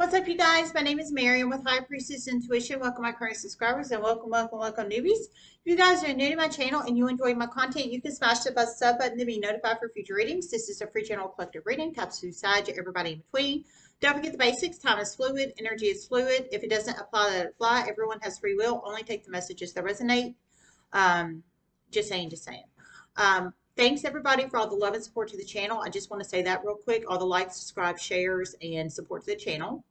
What's up, you guys? My name is Marian with High Priestess Intuition. Welcome, my current subscribers, and welcome, welcome, welcome, newbies. If you guys are new to my channel and you enjoy my content, you can smash the sub button to be notified for future readings. This is a free general collective reading. Taps to side to everybody in between. Don't forget the basics. Time is fluid. Energy is fluid. If it doesn't apply, let it fly. Everyone has free will. Only take the messages that resonate. Um, just saying, just saying. Um, Thanks everybody for all the love and support to the channel. I just want to say that real quick. All the likes, subscribe, shares, and support to the channel.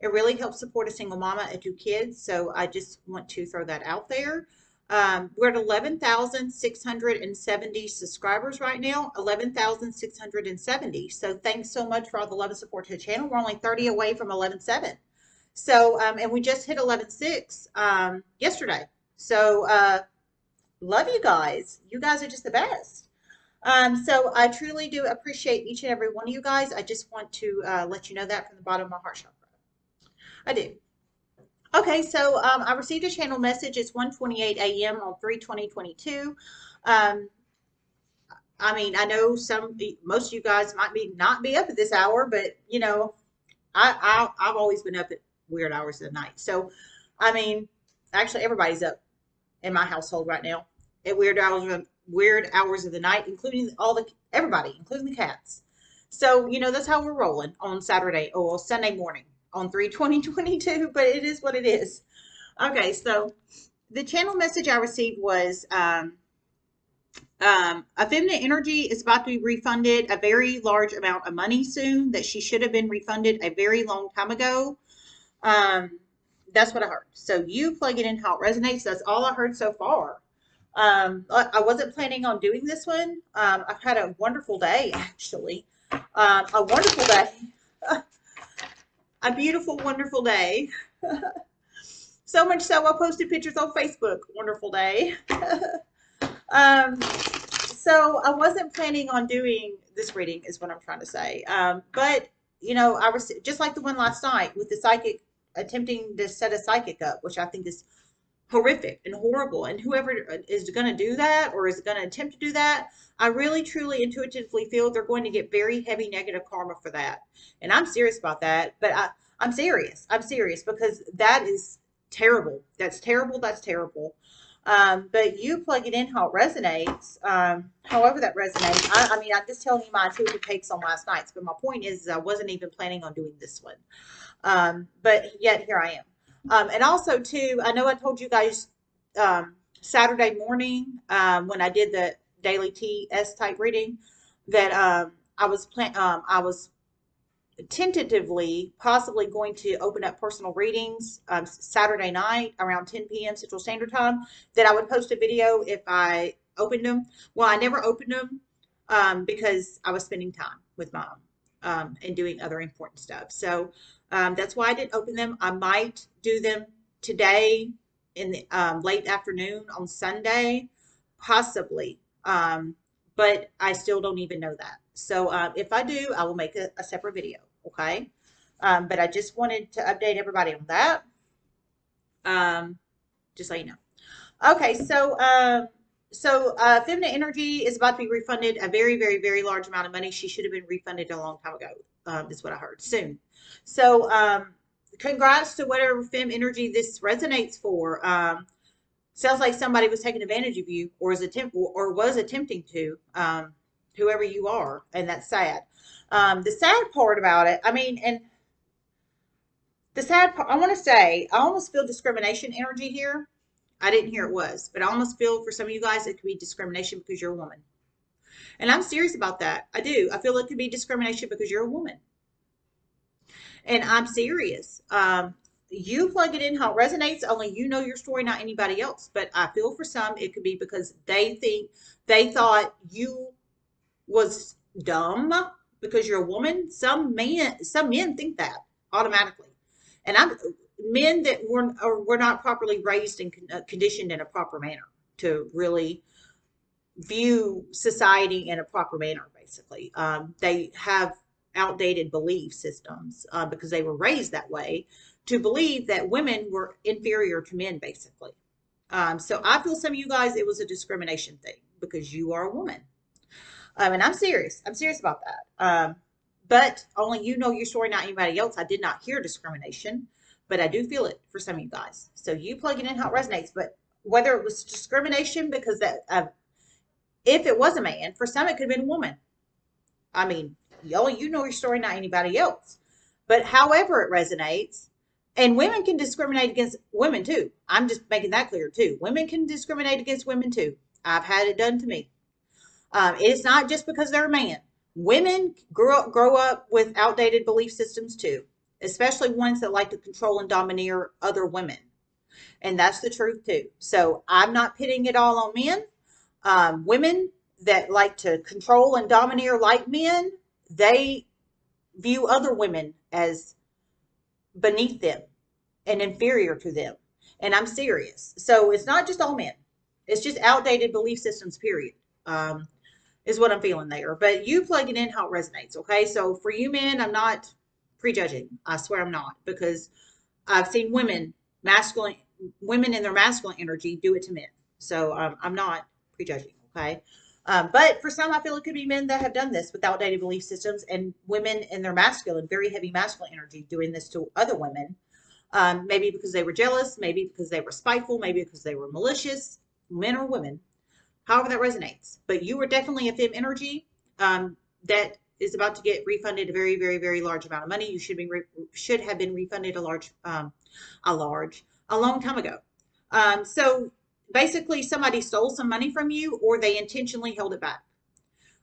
It really helps support a single mama and two kids. So I just want to throw that out there. Um, we're at 11,670 subscribers right now, 11,670. So thanks so much for all the love and support to the channel. We're only 30 away from 11.7. So, um, and we just hit 11.6 um, yesterday. So, uh, love you guys. You guys are just the best. Um, so I truly do appreciate each and every one of you guys. I just want to uh, let you know that from the bottom of my heart chakra. I do. Okay, so um, I received a channel message. It's 1:28 a.m. on 3/20/22. Um, I mean, I know some, most of you guys might be not be up at this hour, but you know, I, I I've always been up at weird hours of the night. So, I mean, actually, everybody's up in my household right now at weird hours of weird hours of the night, including all the everybody, including the cats. So, you know, that's how we're rolling on Saturday or Sunday morning on 3 2022, but it is what it is. Okay, so the channel message I received was um, um, a feminine energy is about to be refunded a very large amount of money soon that she should have been refunded a very long time ago. Um, that's what I heard. So you plug it in how it resonates. That's all I heard so far. Um, I wasn't planning on doing this one. Um, I've had a wonderful day, actually. Um, a wonderful day. a beautiful, wonderful day. so much so I posted pictures on Facebook. Wonderful day. um, so I wasn't planning on doing this reading, is what I'm trying to say. Um, but, you know, I was just like the one last night with the psychic attempting to set a psychic up, which I think is horrific and horrible. And whoever is going to do that or is going to attempt to do that, I really, truly, intuitively feel they're going to get very heavy negative karma for that. And I'm serious about that. But I, I'm serious. I'm serious because that is terrible. That's terrible. That's terrible. Um, but you plug it in how it resonates, um, however that resonates. I, I, mean, I'm just telling you my intuitive takes on last night's, but my point is, I wasn't even planning on doing this one. Um, but yet here I am. Um, and also too, I know I told you guys um, Saturday morning um, when I did the daily TS type reading that um, I was plan um, I was tentatively possibly going to open up personal readings um, Saturday night around 10 p.m. Central Standard Time. That I would post a video if I opened them. Well, I never opened them because I was spending time with mom and doing other important stuff. So um, that's why I didn't open them. I might do them today in the um, late afternoon on Sunday, possibly. Um, but I still don't even know that. So uh, if I do, I will make a, a separate video. Okay. Um, but I just wanted to update everybody on that. Um, just so you know. Okay. So, um, so uh, feminine energy is about to be refunded a very, very, very large amount of money. She should have been refunded a long time ago. Um, is what I heard. Soon. So, um, congrats to whatever fem energy this resonates for. Um, sounds like somebody was taking advantage of you, or is attempt or was attempting to. Um, whoever you are, and that's sad. Um, the sad part about it, I mean, and the sad part, I want to say, I almost feel discrimination energy here. I didn't hear it was, but I almost feel for some of you guys it could be discrimination because you're a woman. And I'm serious about that. I do. I feel it could be discrimination because you're a woman. And I'm serious. Um, you plug it in how it resonates. Only you know your story, not anybody else. But I feel for some, it could be because they think they thought you was dumb because you're a woman. Some men, some men think that automatically. And I'm men that were were not properly raised and uh, conditioned in a proper manner to really view society in a proper manner. Basically, um, they have outdated belief systems uh, because they were raised that way to believe that women were inferior to men, basically. Um, so I feel some of you guys, it was a discrimination thing because you are a woman. Um, and I'm serious. I'm serious about that. Um, but only you know your story, not anybody else. I did not hear discrimination, but I do feel it for some of you guys. So you plug it in how it resonates. But whether it was discrimination because that, uh, if it was a man, for some it could have been a woman. I mean, only you know your story, not anybody else. But however it resonates, and women can discriminate against women too. I'm just making that clear too. Women can discriminate against women too. I've had it done to me. Um, it's not just because they're a man. Women grow up, grow up with outdated belief systems too, especially ones that like to control and domineer other women. And that's the truth too. So I'm not pitting it all on men. Um, women that like to control and domineer like men, they view other women as beneath them and inferior to them. And I'm serious. So it's not just all men. It's just outdated belief systems, period. Um, is what I'm feeling there. But you plug it in how it resonates, okay? So for you men, I'm not prejudging. I swear I'm not because I've seen women masculine women in their masculine energy do it to men. So um, I'm not prejudging, okay? Um, but for some, I feel it could be men that have done this with outdated belief systems and women in their masculine, very heavy masculine energy doing this to other women. Um, maybe because they were jealous, maybe because they were spiteful, maybe because they were malicious, men or women, however that resonates. But you were definitely a fem energy um, that is about to get refunded a very, very, very large amount of money. You should be should have been refunded a large, um, a large, a long time ago. Um, so basically somebody stole some money from you or they intentionally held it back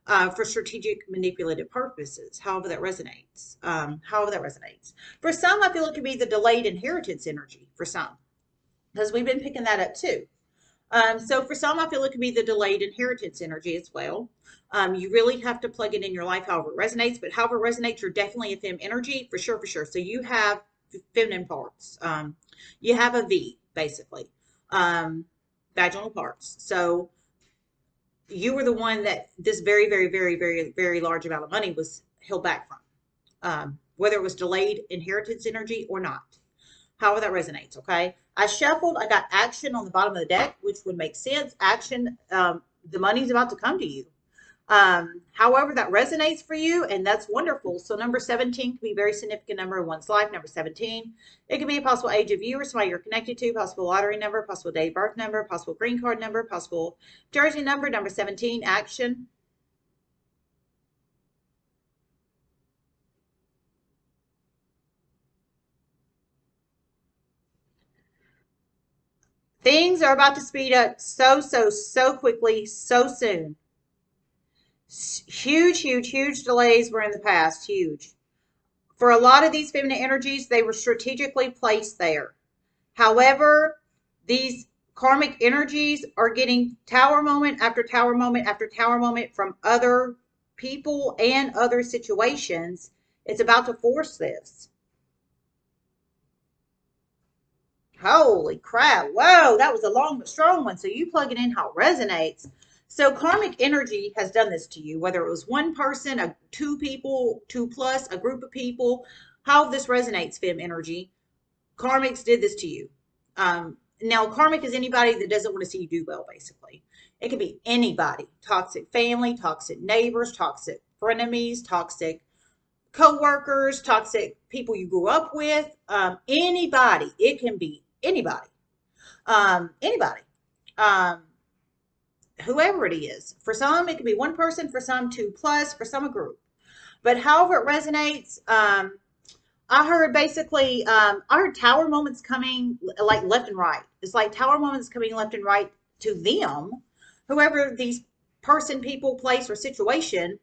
uh, for strategic manipulative purposes, however that resonates. Um, however that resonates. For some, I feel it could be the delayed inheritance energy for some, because we've been picking that up too. Um, so for some, I feel it could be the delayed inheritance energy as well. Um, you really have to plug it in your life however it resonates, but however it resonates, you're definitely a fem energy for sure, for sure. So you have feminine parts. Um, you have a V basically. Um, vaginal parts. So you were the one that this very, very, very, very, very large amount of money was held back from, um, whether it was delayed inheritance energy or not. However, that resonates. Okay. I shuffled. I got action on the bottom of the deck, which would make sense. Action. Um, the money's about to come to you. Um, however, that resonates for you, and that's wonderful. So number 17 can be a very significant number in one's life. Number 17, it could be a possible age of you or somebody you're connected to, possible lottery number, possible date of birth number, possible green card number, possible jersey number. Number 17, action. Things are about to speed up so, so, so quickly, so soon. Huge, huge, huge delays were in the past. Huge. For a lot of these feminine energies, they were strategically placed there. However, these karmic energies are getting tower moment after tower moment after tower moment from other people and other situations. It's about to force this. Holy crap. Whoa, that was a long but strong one. So you plug it in how it resonates. So karmic energy has done this to you, whether it was one person, a two people, two plus, a group of people, how this resonates, fem energy. Karmics did this to you. Um, now, karmic is anybody that doesn't want to see you do well, basically. It could be anybody. Toxic family, toxic neighbors, toxic frenemies, toxic co-workers, toxic people you grew up with, um, anybody. It can be anybody. Um, anybody. Um, whoever it is. For some, it can be one person, for some, two plus, for some, a group. But however it resonates, um, I heard basically, um, I heard tower moments coming like left and right. It's like tower moments coming left and right to them, whoever these person, people, place, or situation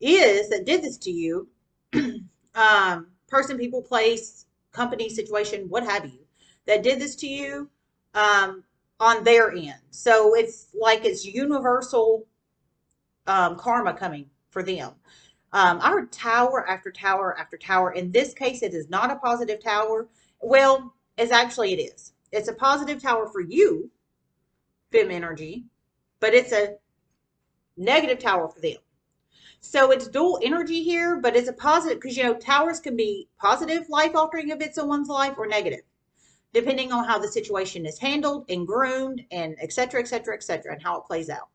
is that did this to you. um, person, people, place, company, situation, what have you, that did this to you. Um, on their end. So it's like it's universal um, karma coming for them. Um, tower after tower after tower. In this case, it is not a positive tower. Well, it's actually it is. It's a positive tower for you, Fem energy, but it's a negative tower for them. So it's dual energy here, but it's a positive because you know towers can be positive life altering events in one's life or negative depending on how the situation is handled and groomed and et cetera, et cetera, et cetera, and how it plays out.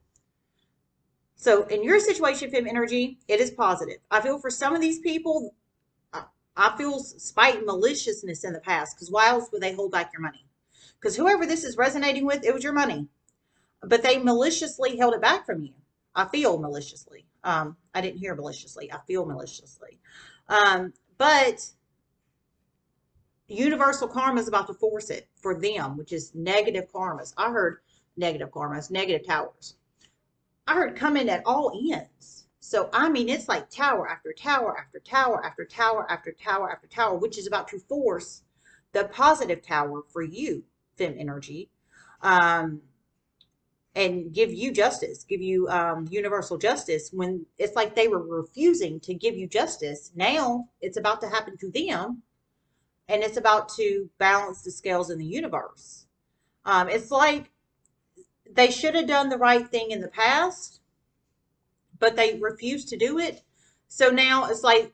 So in your situation, Fem Energy, it is positive. I feel for some of these people, I, feel spite and maliciousness in the past because why else would they hold back your money? Because whoever this is resonating with, it was your money, but they maliciously held it back from you. I feel maliciously. Um, I didn't hear maliciously. I feel maliciously. Um, but universal karma is about to force it for them, which is negative karmas. I heard negative karmas, negative towers. I heard coming at all ends. So, I mean, it's like tower after tower after tower after tower after tower after tower, which is about to force the positive tower for you, Fem energy, um, and give you justice, give you um, universal justice when it's like they were refusing to give you justice. Now it's about to happen to them and it's about to balance the scales in the universe. Um, it's like they should have done the right thing in the past, but they refused to do it. So now it's like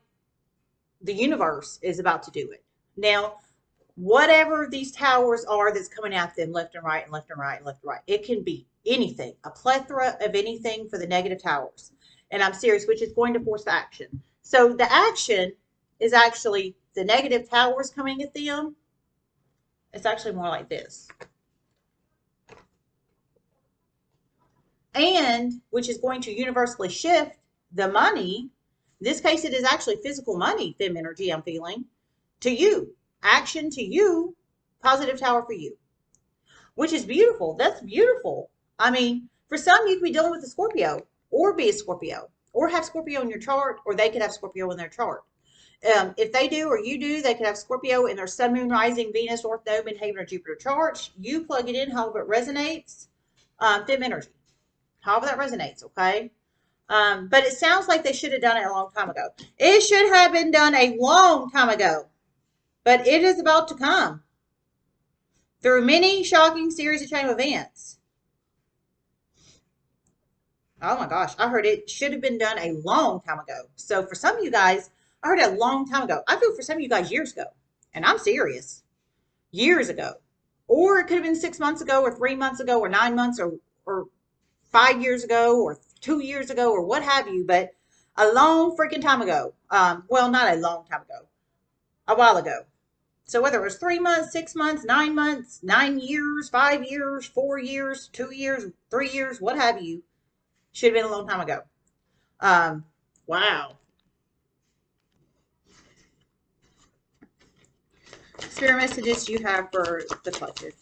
the universe is about to do it. Now, whatever these towers are that's coming at them left and right and left and right and left and right, it can be anything, a plethora of anything for the negative towers. And I'm serious, which is going to force the action. So the action is actually the negative towers coming at them, it's actually more like this. And which is going to universally shift the money. In this case, it is actually physical money, fem energy I'm feeling, to you. Action to you, positive tower for you. Which is beautiful. That's beautiful. I mean, for some, you could be dealing with a Scorpio or be a Scorpio or have Scorpio in your chart, or they could have Scorpio in their chart. Um, if they do or you do, they could have Scorpio in their Sun, Moon, Rising, Venus, North Node, Midheaven, or Jupiter charts. You plug it in, however it resonates. Um, Fem energy, however that resonates, okay? Um, but it sounds like they should have done it a long time ago. It should have been done a long time ago, but it is about to come through many shocking series of chain events. Oh my gosh, I heard it should have been done a long time ago. So for some of you guys, I heard a long time ago. I feel for some of you guys years ago, and I'm serious. Years ago. Or it could have been six months ago, or three months ago, or nine months, or, or five years ago, or two years ago, or what have you, but a long freaking time ago. Um, well, not a long time ago, a while ago. So whether it was three months, six months, nine months, nine years, five years, four years, two years, three years, what have you, should have been a long time ago. Um, wow. Spirit messages you have for the collective.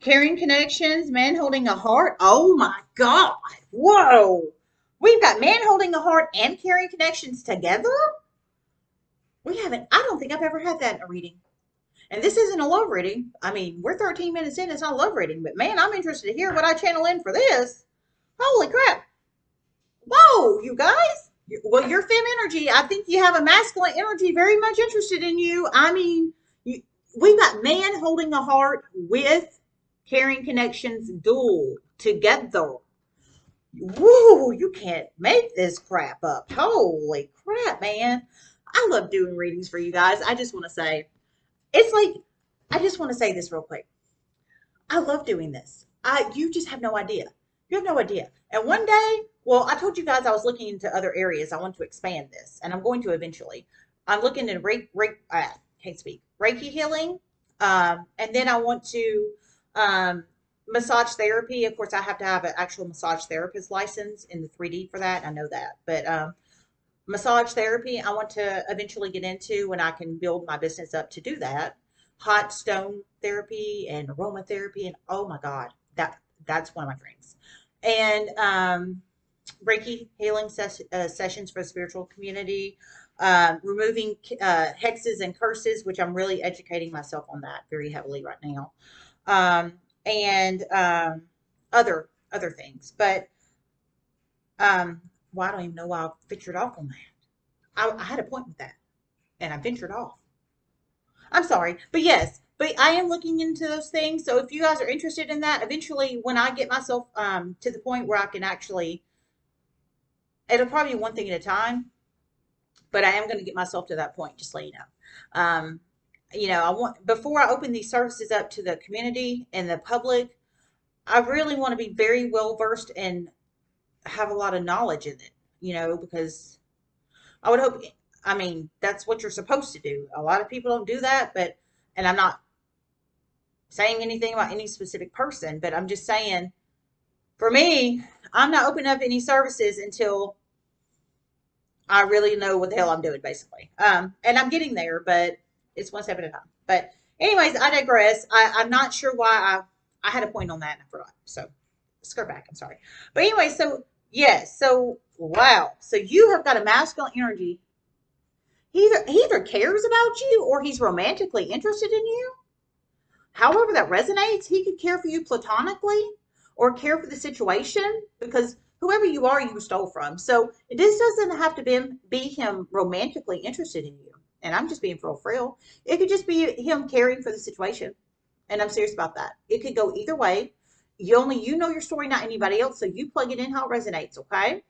Caring connections, man holding a heart. Oh my God. Whoa. We've got man holding a heart and caring connections together. We haven't, I don't think I've ever had that in a reading. And this isn't a love reading. I mean, we're 13 minutes in, it's not a love reading, but man, I'm interested to hear what I channel in for this. Holy crap whoa, you guys. Well, your fem energy, I think you have a masculine energy very much interested in you. I mean, you, we've got man holding a heart with caring connections dual together. Whoa, you can't make this crap up. Holy crap, man. I love doing readings for you guys. I just want to say, it's like, I just want to say this real quick. I love doing this. I, you just have no idea. You have no idea. And one day, well, I told you guys I was looking into other areas. I want to expand this, and I'm going to eventually. I'm looking at Reiki, Reiki uh, can't speak, Reiki healing, um, and then I want to um, massage therapy. Of course, I have to have an actual massage therapist license in the 3D for that. I know that, but um, massage therapy, I want to eventually get into when I can build my business up to do that. Hot stone therapy and aromatherapy, and oh my God, that that's one of my dreams and um, Reiki healing ses- uh, sessions for spiritual community, uh, removing uh, hexes and curses, which I'm really educating myself on that very heavily right now, um, and um, other other things. But um, well, I don't even know why I ventured off on that. I, I had a point with that, and I ventured off. I'm sorry, but yes, but I am looking into those things. So if you guys are interested in that, eventually when I get myself um, to the point where I can actually, it'll probably be one thing at a time, but I am going to get myself to that point, just let you know. Um, you know, I want before I open these services up to the community and the public, I really want to be very well versed and have a lot of knowledge in it, you know, because I would hope, I mean, that's what you're supposed to do. A lot of people don't do that, but, and I'm not saying anything about any specific person, but I'm just saying, for me, I'm not opening up any services until I really know what the hell I'm doing, basically. Um, and I'm getting there, but it's one step at a time. But anyways, I digress. I, I'm not sure why I I had a point on that and I forgot. So skirt back. I'm sorry. But anyway, so yes, so wow. So you have got a masculine energy. He either he either cares about you or he's romantically interested in you. However that resonates, he could care for you platonically or care for the situation because whoever you are, you stole from. So this doesn't have to be, be him romantically interested in you. And I'm just being real real. It could just be him caring for the situation. And I'm serious about that. It could go either way. You only you know your story, not anybody else. So you plug it in how it resonates, okay?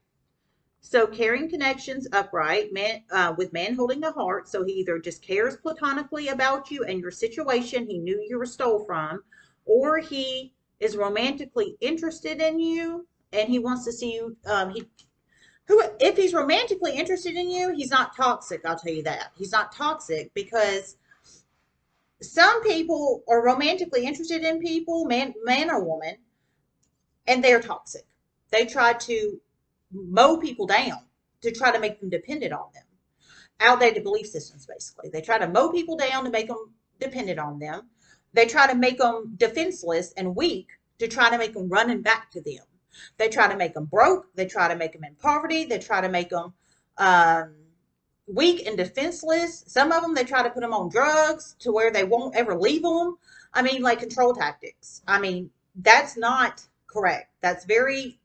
So caring connections upright, man uh, with man holding the heart. So he either just cares platonically about you and your situation he knew you were stole from, or he is romantically interested in you and he wants to see you. Um, he who if he's romantically interested in you, he's not toxic. I'll tell you that he's not toxic because some people are romantically interested in people, man, man or woman, and they're toxic. They try to mow people down to try to make them dependent on them. Outdated belief systems, basically. They try to mow people down to make them dependent on them. They try to make them defenseless and weak to try to make them running back to them. They try to make them broke. They try to make them in poverty. They try to make them um, weak and defenseless. Some of them, they try to put them on drugs to where they won't ever leave them. I mean, like control tactics. I mean, that's not correct. That's very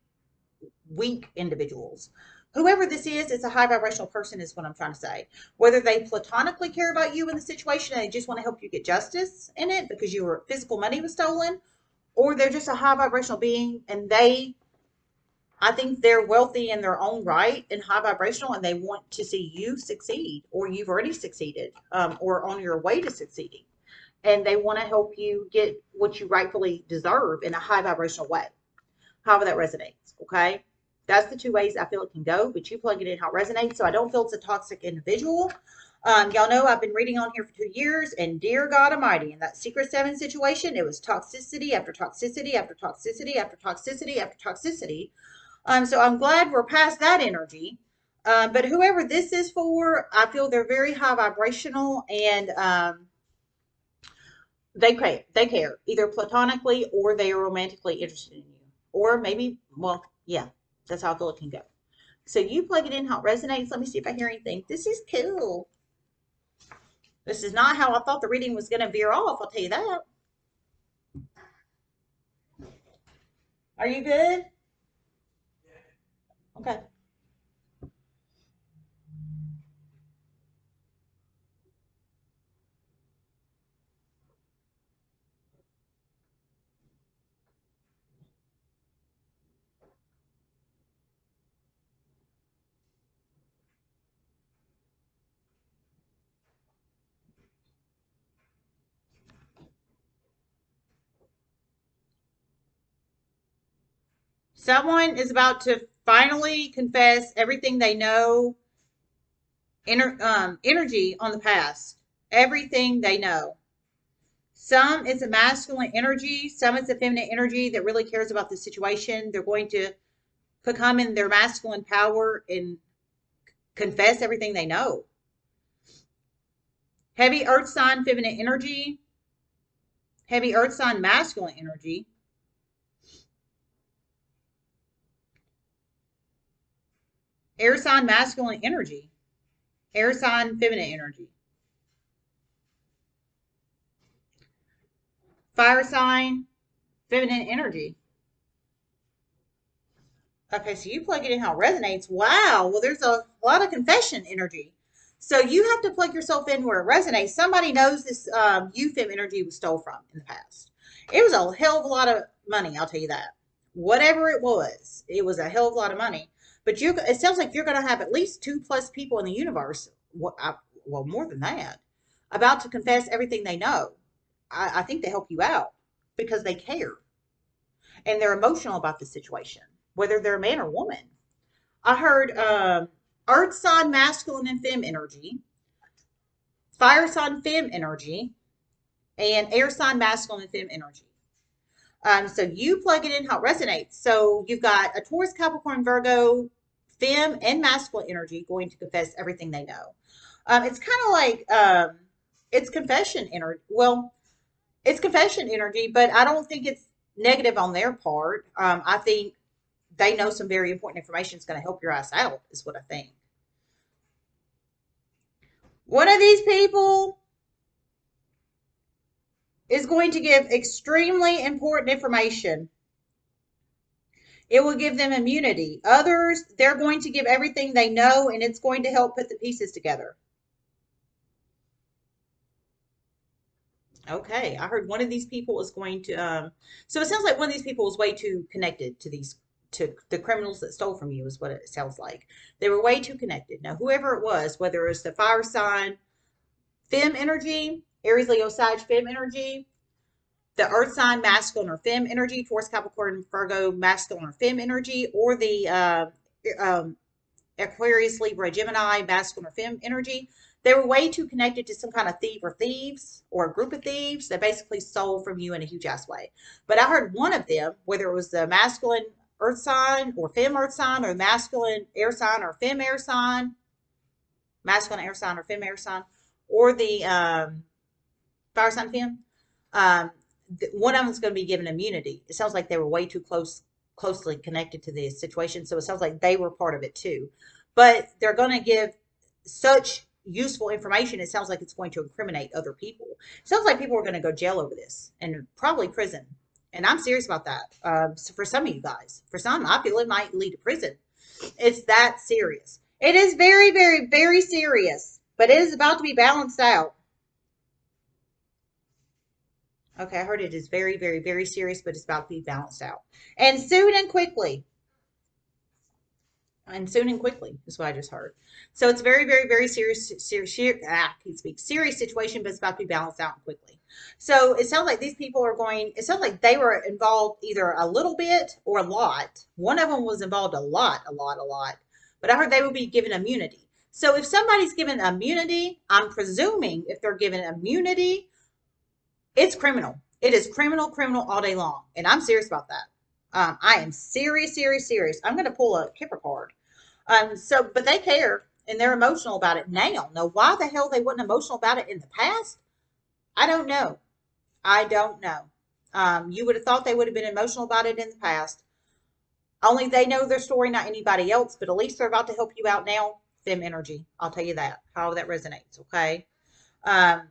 weak individuals. Whoever this is, it's a high vibrational person, is what I'm trying to say. Whether they platonically care about you in the situation and they just want to help you get justice in it because your physical money was stolen, or they're just a high vibrational being and they I think they're wealthy in their own right and high vibrational, and they want to see you succeed, or you've already succeeded, um, or on your way to succeeding. And they want to help you get what you rightfully deserve in a high vibrational way. However, that resonates. Okay. That's the two ways I feel it can go, but you plug it in how it resonates. So I don't feel it's a toxic individual. Um, y'all know I've been reading on here for two years, and dear God Almighty, in that Secret Seven situation, it was toxicity after toxicity after toxicity after toxicity after toxicity um, so I'm glad we're past that energy. Um, but whoever this is for, I feel they're very high vibrational and um, they care. They care either platonically or they are romantically interested in you, or maybe, well, yeah, that's how I feel it can go. So you plug it in how it resonates. Let me see if I hear anything. This is cool. This is not how I thought the reading was going to veer off. I'll tell you that. Are you good? Okay. Someone is about to finally confess everything they know, ener- um, energy on the past, everything they know. Some it's a masculine energy, some it's a feminine energy that really cares about the situation. They're going to become in their masculine power and confess everything they know. Heavy earth sign, feminine energy. Heavy earth sign, masculine energy. Air sign masculine energy. Air sign feminine energy. Fire sign feminine energy. Okay, so you plug it in how it resonates. Wow. Well, there's a lot of confession energy. So you have to plug yourself in where it resonates. Somebody knows this um, UFEM energy was stole from in the past. It was a hell of a lot of money, I'll tell you that. Whatever it was, it was a hell of a lot of money. But you, it sounds like you're going to have at least two plus people in the universe. Well, I, well more than that. about to confess everything they know. I, I think they help you out because they care and they're emotional about the situation, whether they're a man or woman. I heard um, earth sign masculine and fem energy, fire sign fem energy, and air sign masculine and fem energy. Um, so you plug it in how it resonates. So you've got a Taurus, Capricorn, Virgo, fem, and masculine energy going to confess everything they know. Um, it's kind of like um, it's confession energy. Well, it's confession energy, but I don't think it's negative on their part. Um, I think they know some very important information is going to help your ass out, is what I think. One of these people is going to give extremely important information. It will give them immunity. Others, they're going to give everything they know, and it's going to help put the pieces together. Okay, I heard one of these people is going to. Um, so it sounds like one of these people was way too connected to these to the criminals that stole from you is what it sounds like. They were way too connected. Now, whoever it was, whether it's the fire sign, fem energy, Aries, Leo, Sag, fem energy, the earth sign, masculine or fem energy, Taurus, Capricorn, Virgo, masculine or fem energy, or the uh, um, Aquarius, Libra, Gemini, masculine or fem energy. They were way too connected to some kind of thief or thieves or a group of thieves that basically stole from you in a huge ass way. But I heard one of them, whether it was the masculine earth sign or fem earth sign or masculine air sign or fem air sign, masculine air sign or fem air sign, or the um, fire sign fem, um, one of them is going to be given immunity. It sounds like they were way too close, closely connected to the situation. So it sounds like they were part of it too. But they're going to give such useful information, it sounds like it's going to incriminate other people. It sounds like people are going to go jail over this and probably prison. And I'm serious about that. Um, so for some of you guys, for some, I feel it might lead to prison. It's that serious. It is very, very, very serious, but it is about to be balanced out. Okay, I heard it is very, very, very serious, but it's about to be balanced out. And soon and quickly and soon and quickly is what I just heard. So it's very, very, very serious, serious, ah, can speak, serious situation, but it's about to be balanced out quickly. So it sounds like these people are going, it sounds like they were involved either a little bit or a lot. One of them was involved a lot, a lot, a lot, but I heard they would be given immunity. So if somebody's given immunity, I'm presuming if they're given immunity, it's criminal. It is criminal, criminal all day long. And I'm serious about that. Um, I am serious, serious, serious. I'm going to pull a Kipper card. Um, so, but they care and they're emotional about it now. Now, why the hell they weren't emotional about it in the past? I don't know. I don't know. Um, you would have thought they would have been emotional about it in the past. Only they know their story, not anybody else. But at least they're about to help you out now. Them energy. I'll tell you that. How that resonates. Okay. Um,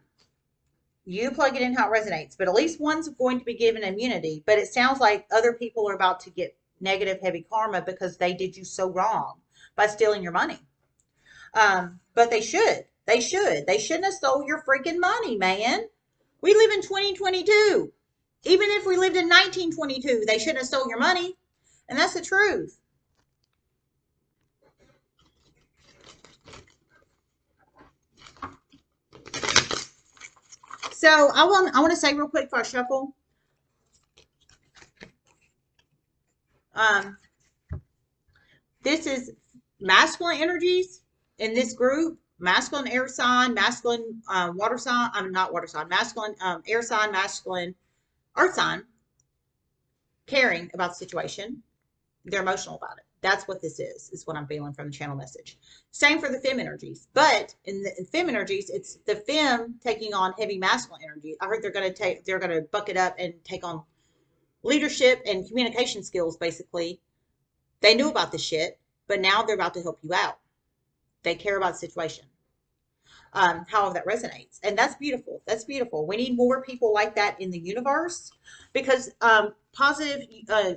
you plug it in how it resonates, but at least one's going to be given immunity. But it sounds like other people are about to get negative, heavy karma because they did you so wrong by stealing your money. Um, but they should. They should. They shouldn't have stole your freaking money, man. We live in 2022. Even if we lived in 1922, they shouldn't have stole your money. And that's the truth. So I want I want to say real quick for I shuffle. Um, this is masculine energies in this group. Masculine air sign, masculine um, water sign. I'm not water sign. Masculine um, air sign, masculine earth sign. Caring about the situation. They're emotional about it. That's what this is, is what I'm feeling from the channel message. Same for the fem energies. But in the in fem energies, it's the fem taking on heavy masculine energy. I heard they're going to take, they're going to buck it up and take on leadership and communication skills, basically. They knew about the shit, but now they're about to help you out. They care about the situation. Um, how that resonates. And that's beautiful. That's beautiful. We need more people like that in the universe because um, positive, uh,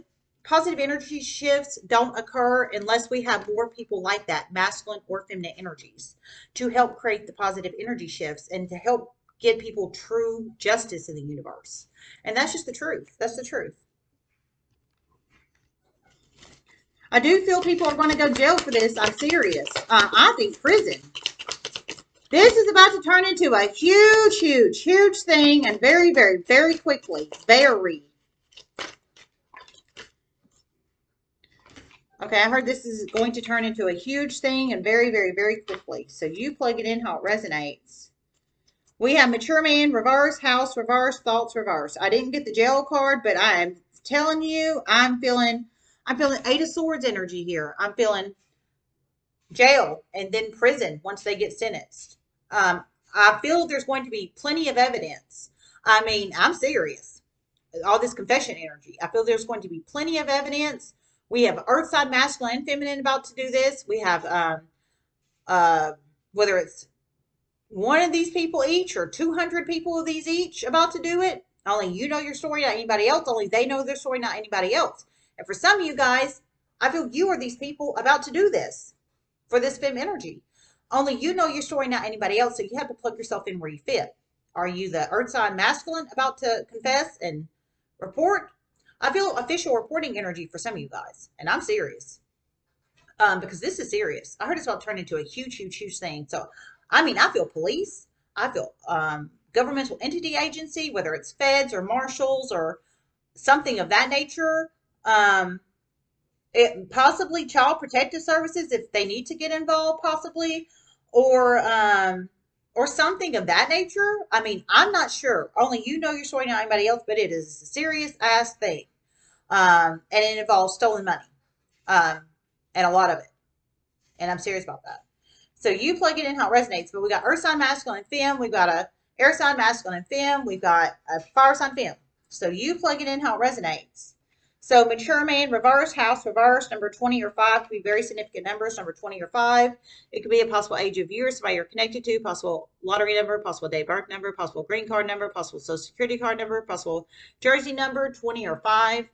positive energy shifts don't occur unless we have more people like that, masculine or feminine energies, to help create the positive energy shifts and to help get people true justice in the universe. And that's just the truth. That's the truth. I do feel people are going to go jail for this. I'm serious. Uh, I think prison. This is about to turn into a huge, huge, huge thing and very, very, very quickly. Very. Okay, I heard this is going to turn into a huge thing and very, very, very quickly. So you plug it in how it resonates. We have Mature Man, Reverse, House, Reverse, Thoughts, Reverse. I didn't get the jail card, but I am telling you, I'm feeling, I'm feeling Eight of Swords energy here. I'm feeling jail and then prison once they get sentenced. Um, I feel there's going to be plenty of evidence. I mean, I'm serious. All this confession energy. I feel there's going to be plenty of evidence we have earth sign masculine and feminine about to do this. We have um, uh, whether it's one of these people each or 200 people of these each about to do it. Only you know your story, not anybody else. Only they know their story, not anybody else. And for some of you guys, I feel you are these people about to do this for this fem energy. Only you know your story, not anybody else. So you have to plug yourself in where you fit. Are you the earth sign masculine about to confess and report? I feel official reporting energy for some of you guys, and I'm serious. Um, because this is serious. I heard it's about to turn into a huge, huge, huge thing. So, I mean, I feel police. I feel um, governmental entity agency, whether it's feds or marshals or something of that nature. Um, it, possibly child protective services if they need to get involved, possibly, or um, or something of that nature. I mean, I'm not sure. Only you know your story, not anybody else, but it is a serious ass thing. Um, and it involves stolen money. Um, and a lot of it. And I'm serious about that. So you plug it in how it resonates. But we got earth sign masculine and fem. We've got a air sign masculine and fem. We've got a fire sign fem. So you plug it in how it resonates. So mature man, reverse, house, reverse, number 20 or 5 could be very significant numbers, number 20 or 5. It could be a possible age of year, somebody you're connected to, possible lottery number, possible day birth number, possible green card number, possible social security card number, possible jersey number, 20 or 5.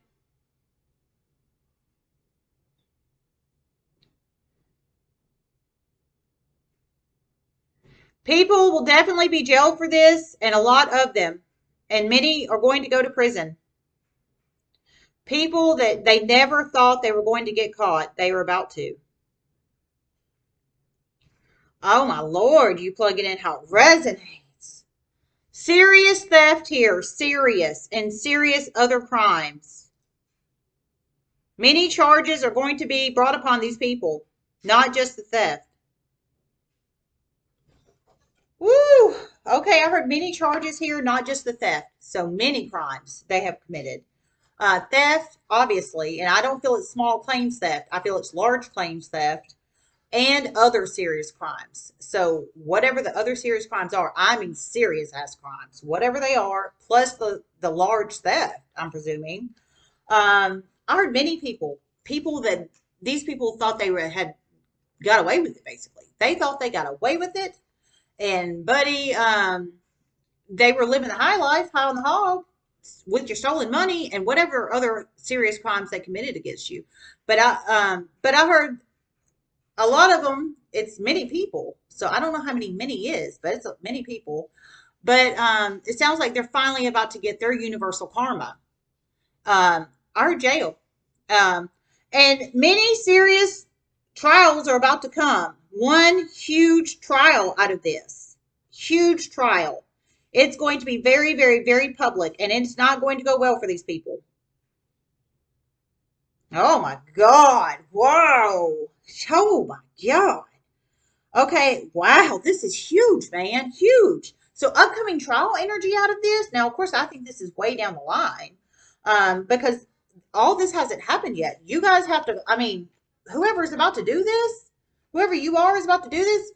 People will definitely be jailed for this, and a lot of them, and many are going to go to prison people that they never thought they were going to get caught, they were about to. Oh my Lord, you plug it in how it resonates. Serious theft here, serious, and serious other crimes. Many charges are going to be brought upon these people, not just the theft. Woo! Okay, I heard many charges here, not just the theft. So many crimes they have committed. Uh, theft, obviously, and I don't feel it's small claims theft. I feel it's large claims theft and other serious crimes. So whatever the other serious crimes are, I mean serious ass crimes, whatever they are, plus the the large theft. I'm presuming. Um, I heard many people, people that these people thought they were, had got away with it. Basically, they thought they got away with it, and buddy, um, they were living the high life, high on the hog, with your stolen money and whatever other serious crimes they committed against you. But I um but I heard a lot of them it's many people. So I don't know how many many is, but it's many people. But um it sounds like they're finally about to get their universal karma. Um our jail. Um and many serious trials are about to come. One huge trial out of this. Huge trial it's going to be very, very, very public, and it's not going to go well for these people. Oh my God. Whoa. Oh my God. Okay. Wow. This is huge, man. Huge. So, upcoming trial energy out of this. Now, of course, I think this is way down the line um, because all this hasn't happened yet. You guys have to, I mean, whoever's about to do this, whoever you are is about to do this,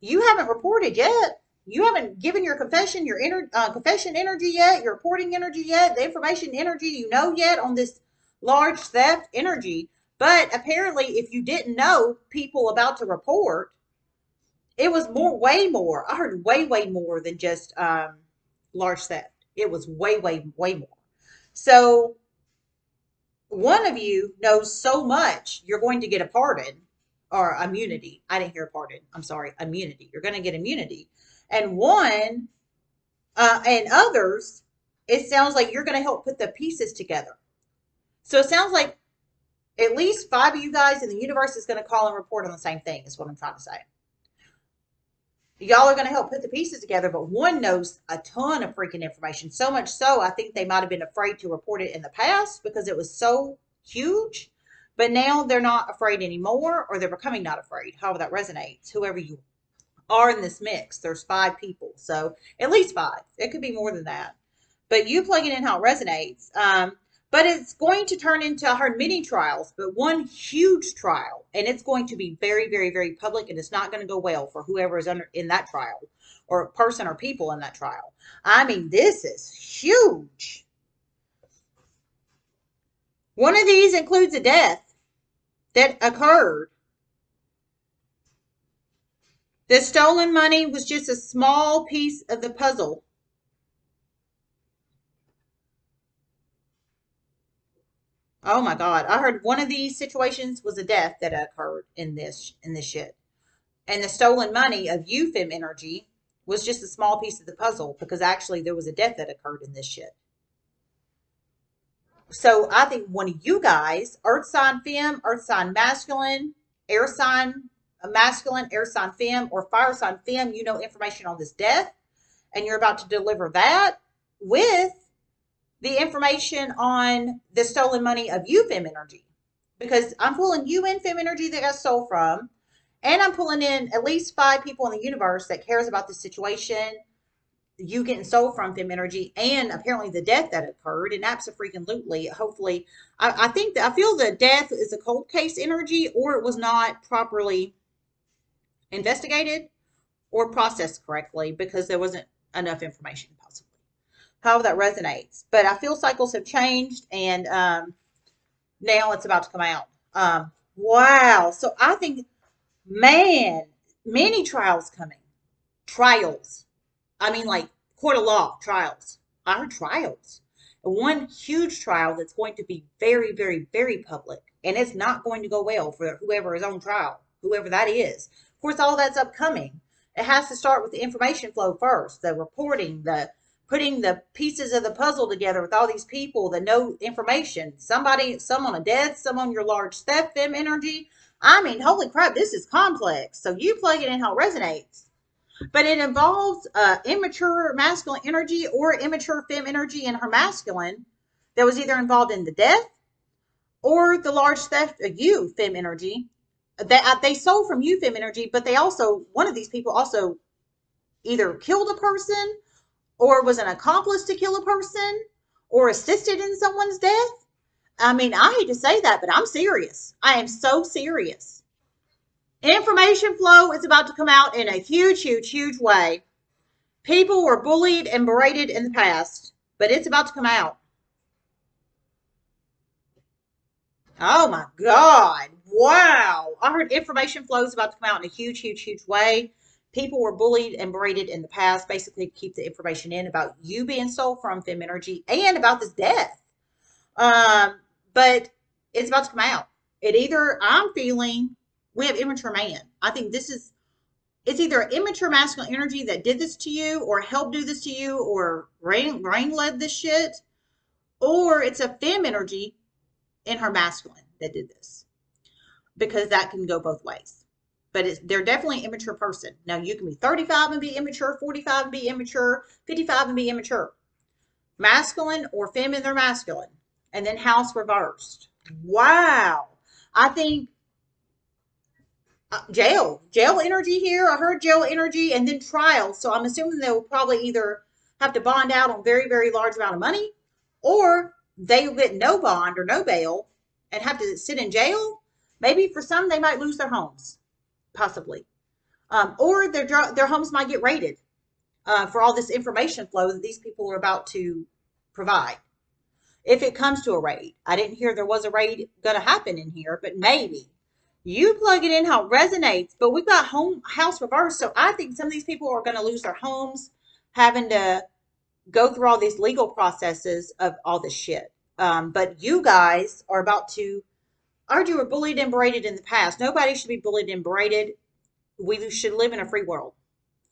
you haven't reported yet you haven't given your confession, your inner uh, confession energy yet, your reporting energy yet, the information energy you know yet on this large theft energy. But apparently, if you didn't know people about to report, it was more, way more. I heard way, way more than just um, large theft. It was way, way, way more. So one of you knows so much, you're going to get a pardon or immunity. I didn't hear pardon. I'm sorry, immunity. You're going to get immunity and one uh, and others, it sounds like you're going to help put the pieces together. So it sounds like at least five of you guys in the universe is going to call and report on the same thing, is what I'm trying to say. y'all are going to help put the pieces together, but one knows a ton of freaking information. So much so, I think they might have been afraid to report it in the past because it was so huge. But now they're not afraid anymore, or they're becoming not afraid. However, that resonates. Whoever you are in this mix, there's five people. So at least five. It could be more than that. But you plug it in how it resonates. Um, but it's going to turn into, I heard many trials, but one huge trial. And it's going to be very, very, very public. And it's not going to go well for whoever is under in that trial or person or people in that trial. I mean, this is huge. One of these includes a death that occurred. The stolen money was just a small piece of the puzzle. Oh my God. I heard one of these situations was a death that occurred in this in this shit. And the stolen money of UFEM energy was just a small piece of the puzzle because actually there was a death that occurred in this shit. So I think one of you guys, Earth sign fem, Earth sign masculine, air sign masculine, air sign fem, or fire sign fem, you know information on this death, and you're about to deliver that with the information on the stolen money of you, Fem Energy. Because I'm pulling you in Fem Energy that got stole from, and I'm pulling in at least five people in the universe that cares about the situation, you getting sold from Fem Energy, and apparently the death that occurred. And absolutely, hopefully, I, I think that I feel the death is a cold case energy, or it was not properly investigated or processed correctly because there wasn't enough information possibly however that resonates. But I feel cycles have changed and um, now it's about to come out. Um, wow. So I think, man, many trials coming. Trials. I mean, like court of law trials. Heard trials. One huge trial that's going to be very, very, very public. And it's not going to go well for whoever is on trial, whoever that is. Of course, all that's upcoming. It has to start with the information flow first, the reporting, the putting the pieces of the puzzle together with all these people that know information. Somebody, some on a death, some on your large step fem energy. I mean, holy crap, this is complex. So you plug it in how it resonates. But it involves uh, immature masculine energy or immature fem energy in her masculine that was either involved in the death or the large theft of you fem energy. They, uh, they sold from you fem energy, but they also, one of these people also either killed a person or was an accomplice to kill a person or assisted in someone's death. I mean, I hate to say that, but I'm serious. I am so serious. Information flow is about to come out in a huge, huge, huge way. People were bullied and berated in the past, but it's about to come out. Oh my God. Wow. I heard information flow is about to come out in a huge, huge, huge way people were bullied and berated in the past, basically keep the information in about you being sold from Fem Energy and about this death. Um, but it's about to come out. It either I'm feeling we have immature man. I think this is it's either immature masculine energy that did this to you or helped do this to you or rain rain led this shit, or it's a fem energy in her masculine that did this. Because that can go both ways but they're definitely immature person. Now you can be 35 and be immature, 45 and be immature, 55 and be immature. Masculine or feminine, they're masculine. And then house reversed. Wow. I think uh, jail, jail energy here. I heard jail energy and then trial. So I'm assuming they'll probably either have to bond out on very, very large amount of money or they'll get no bond or no bail and have to sit in jail. Maybe for some, they might lose their homes possibly. Um, or their their homes might get raided uh, for all this information flow that these people are about to provide. If it comes to a raid, I didn't hear there was a raid going to happen in here, but maybe you plug it in how it resonates. But we've got home house reverse, so I think some of these people are going to lose their homes, having to go through all these legal processes of all this shit. Um, but you guys are about to you were bullied and berated in the past. Nobody should be bullied and berated. We should live in a free world.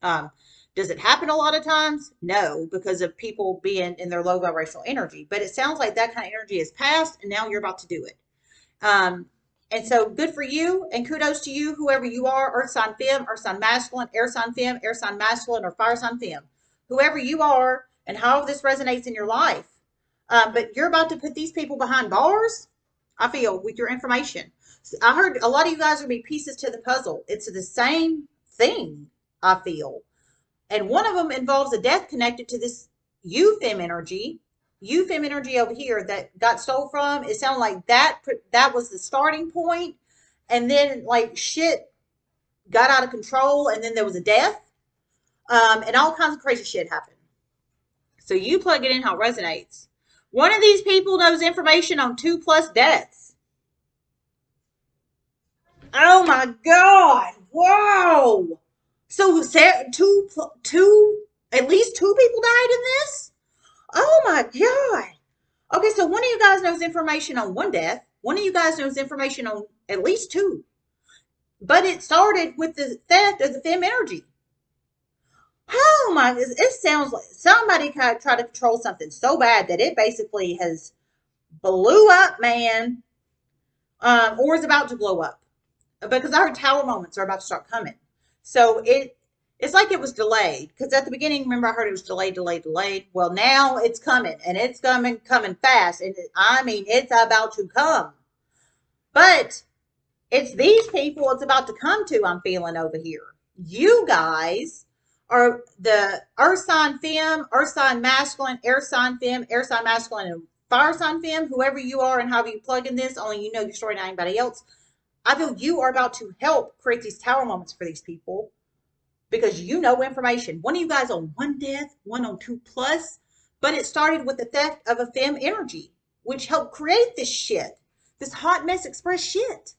Um, does it happen a lot of times? No, because of people being in their low vibrational energy. But it sounds like that kind of energy is past, and now you're about to do it. Um, And so good for you and kudos to you, whoever you are, earth sign fem, earth sign masculine, air sign fem, air sign masculine, or fire sign fem. Whoever you are and how this resonates in your life. Um, but you're about to put these people behind bars, I feel, with your information. I heard a lot of you guys are be pieces to the puzzle. It's the same thing, I feel. And one of them involves a death connected to this UFEM energy UFEM energy over here that got stole from, it sounded like that that was the starting point, and then like shit got out of control, and then there was a death, um, and all kinds of crazy shit happened. So you plug it in how it resonates. One of these people knows information on two plus deaths. Oh my god! Whoa. So two, two, at least two people died in this. Oh my God. Okay, so one of you guys knows information on one death. One of you guys knows information on at least two. But it started with the theft of the fem energy. Oh my, it sounds like somebody tried to control something so bad that it basically has blew up, man, um, or is about to blow up. Because I heard tower moments are about to start coming. So it it's like it was delayed because at the beginning, remember, I heard it was delayed, delayed, delayed. Well, now it's coming and it's coming, coming fast. And I mean, it's about to come. But it's these people it's about to come to, I'm feeling over here. You guys are the earth sign fem, earth sign masculine, air sign fem, air sign masculine, and fire sign fem, whoever you are and however you plug in this, only you know your story, not anybody else. I feel you are about to help create these tower moments for these people because you know information. One of you guys on one death, one on two plus, but it started with the theft of a fem energy, which helped create this shit, this hot mess express shit.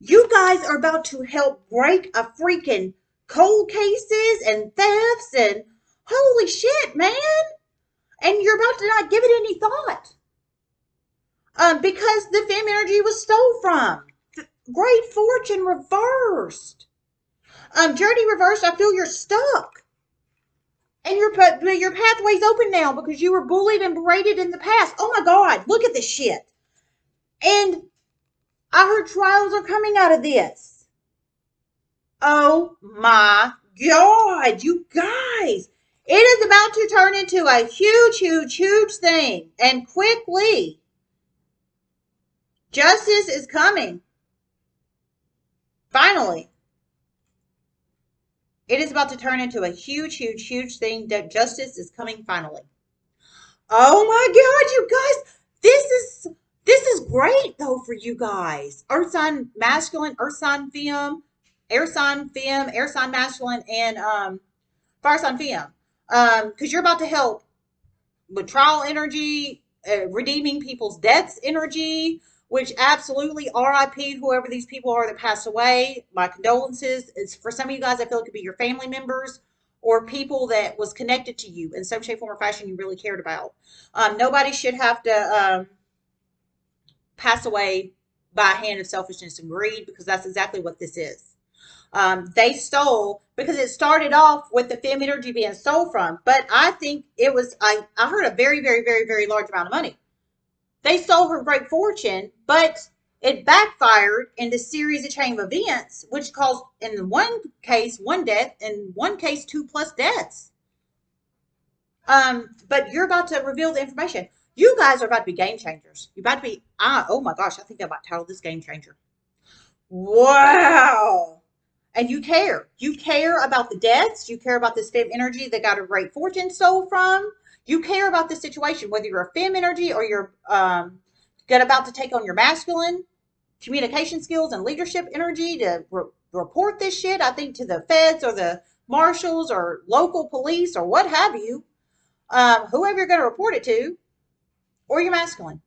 You guys are about to help break a freaking cold cases and thefts and holy shit, man. And you're about to not give it any thought. Um, because the fem energy was stole from. Great fortune reversed. Um, journey reversed, I feel you're stuck. And your your pathway's open now because you were bullied and berated in the past. Oh my God, look at this shit. And I heard trials are coming out of this. Oh my God, you guys. It is about to turn into a huge, huge, huge thing. And quickly. Justice is coming. Finally. It is about to turn into a huge, huge, huge thing that justice is coming finally. Oh my God, you guys, this is this is great though for you guys. Earth sign masculine, earth sign air sign fem, air sign masculine, and um, fire sign fem. Um, because you're about to help with trial energy, uh, redeeming people's debts energy, which absolutely RIP whoever these people are that passed away. My condolences. It's for some of you guys, I feel it could be your family members or people that was connected to you in some shape, form, or fashion you really cared about. Um, nobody should have to um, pass away by a hand of selfishness and greed because that's exactly what this is. Um, they stole because it started off with the fem energy being stole from, but I think it was I, I heard a very, very, very, very large amount of money. They stole her great fortune, but it backfired in the series of chain of events, which caused, in one case, one death, in one case, two plus deaths. Um, but you're about to reveal the information. You guys are about to be game changers. You're about to be, ah, oh my gosh, I think I might title this game changer. Wow. And you care. You care about the deaths. You care about this fem energy that got a great fortune stole from. You care about the situation, whether you're a fem energy or you're um, get about to take on your masculine communication skills and leadership energy to re- report this shit. I think to the feds or the marshals or local police or what have you, um, whoever you're going to report it to, or your masculine.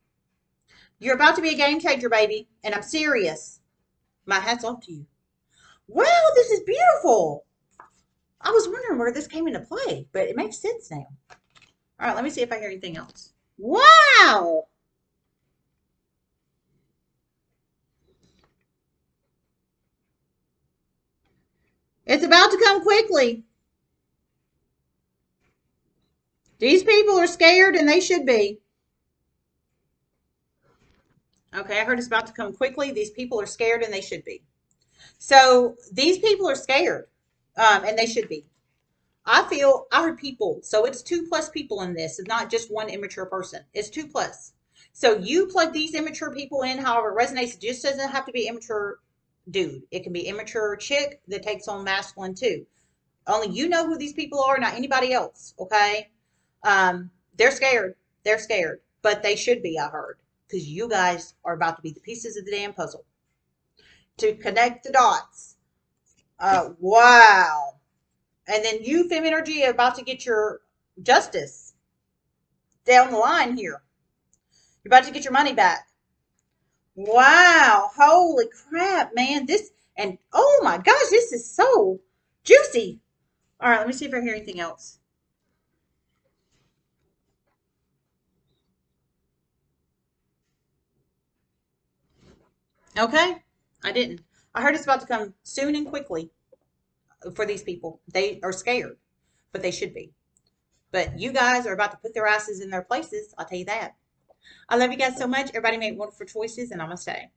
You're about to be a game changer, baby, and I'm serious. My hat's off to you. Wow, this is beautiful. I was wondering where this came into play, but it makes sense now. All right, let me see if I hear anything else. Wow! It's about to come quickly. These people are scared and they should be. Okay, I heard it's about to come quickly. These people are scared and they should be. So these people are scared um, and they should be. I feel I heard people, so it's two plus people in this. It's not just one immature person. It's two plus. So you plug these immature people in, however it resonates. It just doesn't have to be immature dude. It can be immature chick that takes on masculine too. Only you know who these people are, not anybody else. Okay. Um, they're scared. They're scared, but they should be. I heard because you guys are about to be the pieces of the damn puzzle to connect the dots. Uh, wow. And then you, Fem Energy, are about to get your justice down the line here. You're about to get your money back. Wow. Holy crap, man. This, and oh my gosh, this is so juicy. All right, let me see if I hear anything else. Okay, I didn't. I heard it's about to come soon and quickly for these people. They are scared, but they should be. But you guys are about to put their asses in their places. I'll tell you that. I love you guys so much. Everybody make wonderful choices, and I'm going to stay.